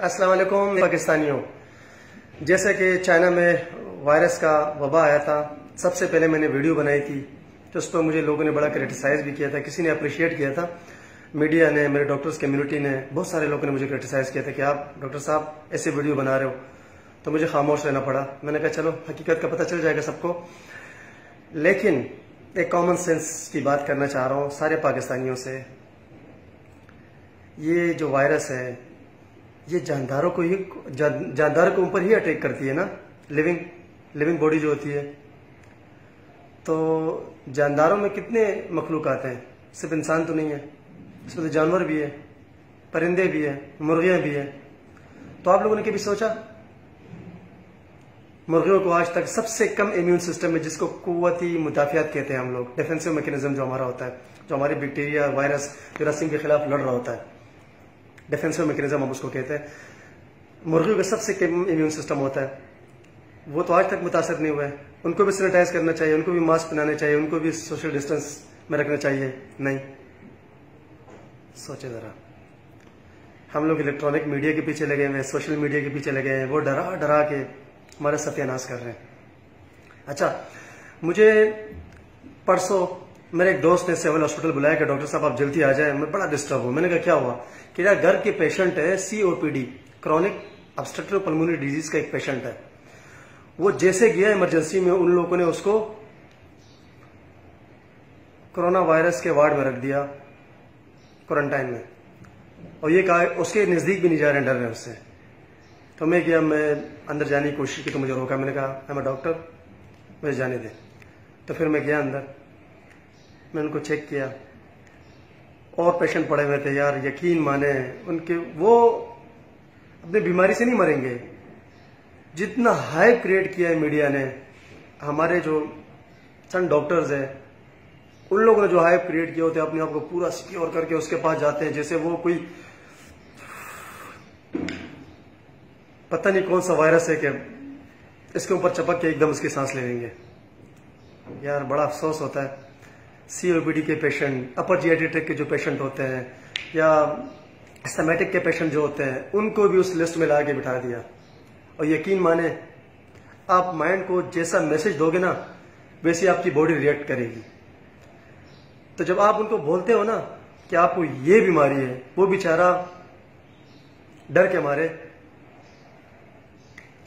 अस्सलाम वालेकुम पाकिस्तानियों। जैसे कि चाइना में वायरस का वबा आया था, सबसे पहले मैंने वीडियो बनाई थी। तो उस पर मुझे लोगों ने बड़ा क्रिटिसाइज भी किया था, किसी ने अप्रिशिएट किया था। मीडिया ने, मेरे डॉक्टर्स कम्युनिटी ने, बहुत सारे लोगों ने मुझे क्रिटिसाइज किया था कि आप डॉक्टर साहब ऐसे वीडियो बना रहे हो। तो मुझे खामोश रहना पड़ा। मैंने कहा, चलो, हकीकत का पता चल जाएगा सबको। लेकिन एक कॉमन सेंस की बात करना चाह रहा हूँ सारे पाकिस्तानियों से। ये जो वायरस है ये जानदारों को ही जानदार के ऊपर ही अटैक करती है ना? लिविंग लिविंग बॉडी जो होती है। तो जानदारों में कितने मखलूक आते हैं? सिर्फ़ इंसान तो नहीं है। इसमें तो जानवर भी है, परिंदे भी है, मुर्गियाँ भी है। तो आप लोगों ने कभी सोचा? मुर्गियों को आज तक सबसे कम इम्यून सिस्टम है जिसको कुवती मुदाफियात कहते हैं हम लोग डिफेंसिव मैकेनिज्म जो हमारा होता है, जो हमारे बैक्टीरिया वायरस जरासीम के खिलाफ लड़ रहा होता है। डिफेंसिव मैकेनिज्म हम उसको कहते हैं। मुर्गियों का सबसे कम इम्यून सिस्टम होता है। वो तो आज तक मुतासर नहीं हुए। उनको भी सैनिटाइज करना चाहिए, उनको भी मास्क पहनाने चाहिए, उनको भी सोशल डिस्टेंस में रखना चाहिए। नहीं। सोचे जरा। हम लोग इलेक्ट्रॉनिक मीडिया के पीछे लगे हुए सोशल मीडिया के पीछे लगे हैं। वो डरा डरा के हमारा सत्यानाश कर रहे हैं। अच्छा मुझे परसों मेरे एक दोस्त ने सिविल हॉस्पिटल बुलाया कि डॉक्टर साहब, आप जल्दी आ जाए, मैं बड़ा डिस्टर्ब हूँ मैंने कहा, क्या हुआ? कि यार, घर के पेशेंट है COPD chronic obstructive pulmonary disease का एक पेशेंट है। वो जैसे गया इमरजेंसी में, उन लोगों ने उसको कोरोना वायरस के वार्ड में रख दिया क्वारंटाइन में। और ये कहा, उसके नज़दीक भी नहीं जा रहे डर रहे उससे। तो मैं गया, मैं अंदर जाने की कोशिश की तो मुझे रोका। मैंने कहा मैं डॉक्टर मुझे जाने दे। तो फिर मैं गया अंदर। मैंने उनको चेक किया। और पेशेंट पड़े हुए थे यार, यकीन माने उनके, वो अपनी बीमारी से नहीं मरेंगे। जितना हाइप क्रिएट किया है मीडिया ने, हमारे जो सन डॉक्टर्स हैं, उन लोगों ने जो हाइप क्रिएट किया होते हैं, अपने आप को पूरा सिक्योर करके उसके पास जाते हैं। जैसे वो कोई, पता नहीं कौन सा वायरस है कि इसके ऊपर चपक के एकदम उसकी सांस ले लेंगे। यार बड़ा अफसोस होता है। सीओबीडी के पेशेंट अपर जीआईटी के जो पेशेंट होते हैं, या एस्थमेटिक के पेशेंट जो होते हैं, उनको भी उस लिस्ट में ला के बिठा दिया। और यकीन माने, आप माइंड को जैसा मैसेज दोगे ना, वैसे आपकी बॉडी रिएक्ट करेगी। तो जब आप उनको बोलते हो ना, कि आपको ये बीमारी है, वो बेचारा डर के मारे,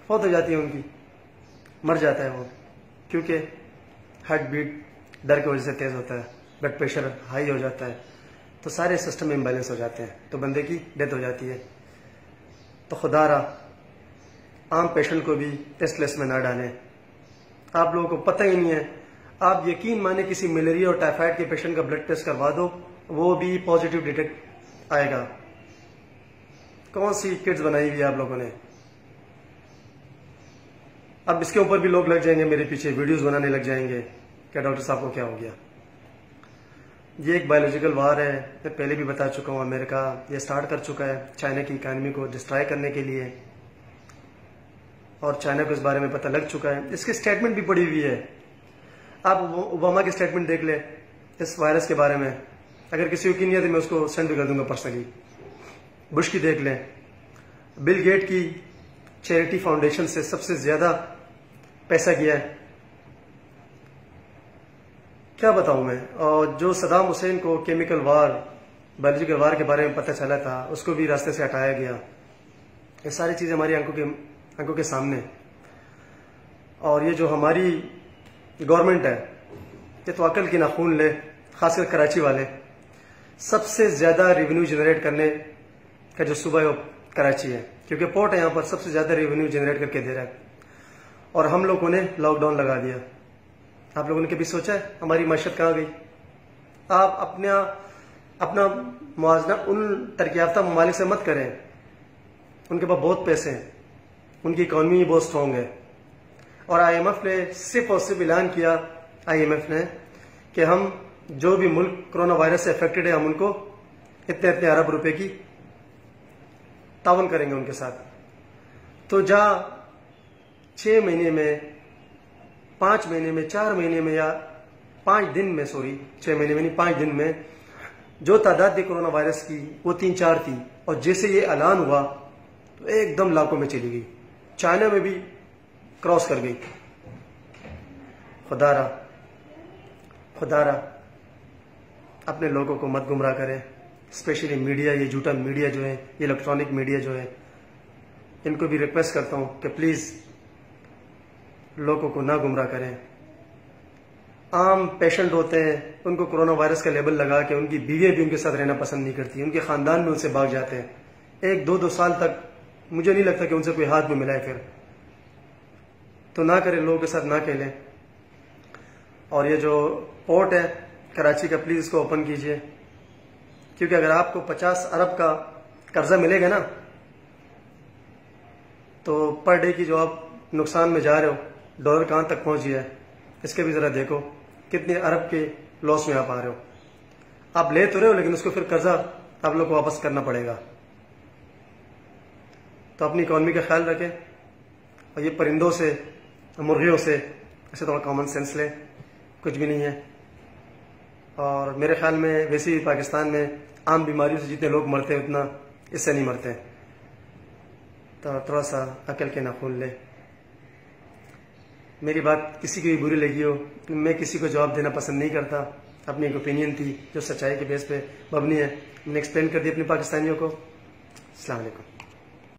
फौत हो जाती है उनकी, मर जाता है वो, क्योंकि हार्ट बीट डर की वजह से तेज होता है ब्लड प्रेशर हाई हो जाता है तो सारे सिस्टम इम्बेलेंस हो जाते हैं तो बंदे की डेथ हो जाती है। तो खुदा रहा आम पेशेंट को भी टेस्ट लिस्ट में ना डालें। आप लोगों को पता ही नहीं है, आप यकीन माने किसी मलेरिया और टाइफाइड के पेशेंट का ब्लड टेस्ट करवा दो, वो भी पॉजिटिव डिटेक्ट आएगा। कौन सी किट्स बनाई हुई है आप लोगों ने? अब इसके ऊपर भी लोग लग जाएँगे, मेरे पीछे वीडियोस बनाने लग जाएँगे। क्या डॉक्टर साहब को क्या हो गया? ये एक बायोलॉजिकल वार है, मैं पहले भी बता चुका हूँ अमेरिका, ये स्टार्ट कर चुका है चाइना की इकानमी को डिस्ट्रॉय करने के लिए। और चाइना को इस बारे में पता लग चुका है। इसकी स्टेटमेंट भी पड़ी हुई है। आप ओबामा की स्टेटमेंट देख ले, इस वायरस के बारे में। अगर किसी को की नहीं है तो मैं उसको सेंड भी कर दूँगा पर्सनली बुश की देख लें। बिल गेट की चैरिटी फाउंडेशन से सबसे ज़्यादा पैसा किया है। क्या बताऊँ मैं? और जो सदाम हुसैन को केमिकल वार, बायोलॉजिकल वार के बारे में पता चला था, उसको भी रास्ते से हटाया गया। ये सारी चीज़ें हमारी आँखों के आँखों के सामने। और ये जो हमारी गवर्नमेंट है, ये तो अकल की नाखून ले, खासकर कराची वाले। सबसे ज़्यादा रेवेन्यू जनरेट करने का जो सूबा है वो कराची है, क्योंकि पोर्ट है यहाँ पर सबसे ज़्यादा रेवेन्यू जनरेट करके दे रहा है। और हम लोगों ने लॉकडाउन लगा दिया। आप लोगों ने कभी सोचा है हमारी मैशत कहाँ गई? आप अपना अपना मुआवजा, उन तरक्याफ्ता ममालिक से मत करें। उनके पास बहुत पैसे हैं। उनकी इकोनॉमी बहुत स्ट्रांग है। और आईएमएफ ने सिर्फ़ और सिर्फ़ ऐलान किया आईएमएफ ने, कि हम जो भी मुल्क कोरोना वायरस से अफेक्टेड है, हम उनको इतने इतने अरब रुपए की तावन करेंगे उनके साथ। तो जहाँ छह महीने में पाँच महीने में, चार महीने में या पाँच दिन में सॉरी छह महीने में नहीं, पाँच दिन में, जो तादाद थी कोरोना वायरस की, वो तीन चार थी। और जैसे ये ऐलान हुआ तो एकदम लाखों में चली गई। चाइना में भी क्रॉस कर गई। खुदारा खुदारा, अपने लोगों को मत गुमराह करें। स्पेशली मीडिया ये झूठा मीडिया जो है, ये इलेक्ट्रॉनिक मीडिया जो है, इनको भी रिक्वेस्ट करता हूँ कि प्लीज़ लोगों को ना गुमराह करें। आम पेशेंट होते हैं, उनको कोरोना वायरस का लेबल लगा के उनकी बीवियाँ भी उनके साथ रहना पसंद नहीं करती, उनके खानदान में उनसे भाग जाते हैं। एक दो दो साल तक मुझे नहीं लगता कि उनसे कोई हाथ भी मिलाए फिर। तो ना करें, लोगों के साथ ना खेलें। और ये जो पोर्ट है, कराची का, प्लीज़ इसको ओपन कीजिए। क्योंकि अगर आपको 50 अरब का कर्जा मिलेगा ना तो पर डे की जो आप नुकसान में जा रहे हो डॉलर कहाँ तक पहुँच है, इसके भी जरा देखो, कितने अरब के लॉस में आप आ रहे हो। आप ले तो रहे हो, लेकिन उसको फिर कर्जा आप लोग को वापस करना पड़ेगा। तो अपनी इकोनॉमी का ख्याल रखें, और ये परिंदों से, मुर्गियों से ऐसे थोड़ा कॉमन सेंस लें, कुछ भी नहीं है। और मेरे ख्याल में, वैसे ही पाकिस्तान में आम बीमारियों से जितने लोग मरते हैं, उतना इससे नहीं मरते तो थोड़ा सा अकल के नाखून ले। मेरी बात किसी की भी बुरी लगी हो, मैं किसी को जवाब देना पसंद नहीं करता। अपनी एक ओपिनियन थी जो सच्चाई के बेस पे मबनी है। मैंने एक्सप्लेन कर दी अपने पाकिस्तानियों को। अलैक्म